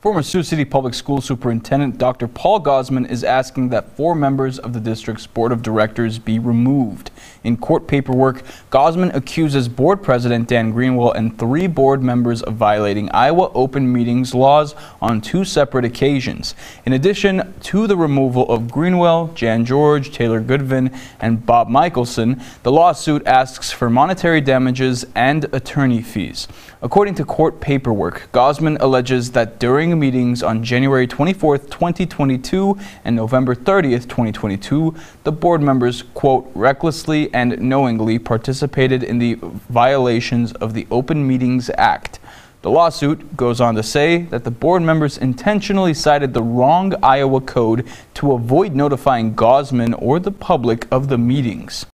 Former Sioux City Public School Superintendent Dr. Paul Gausman is asking that four members of the district's board of directors be removed. In court paperwork, Gausman accuses board president Dan Greenwell and three board members of violating Iowa open meetings laws on two separate occasions. In addition to the removal of Greenwell, Jan George, Taylor Goodvin, and Bob Michelson, the lawsuit asks for monetary damages and attorney fees. According to court paperwork, Gausman alleges that during meetings on January 24, 2022 and November 30, 2022, the board members, quote, recklessly and knowingly participated in the violations of the Open Meetings Act. The lawsuit goes on to say that the board members intentionally cited the wrong Iowa code to avoid notifying Gausman or the public of the meetings.